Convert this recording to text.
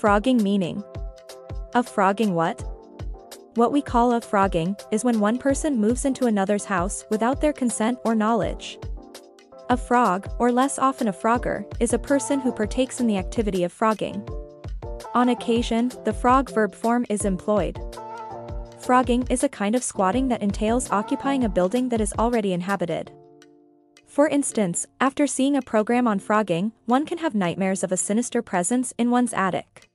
Phrogging meaning. Of phrogging what? What we call a phrogging is when one person moves into another's house without their consent or knowledge. A phrog, or less often a phrogger, is a person who partakes in the activity of phrogging. On occasion, the phrog verb form is employed. Phrogging is a kind of squatting that entails occupying a building that is already inhabited. For instance, after seeing a program on phrogging, one can have nightmares of a sinister presence in one's attic.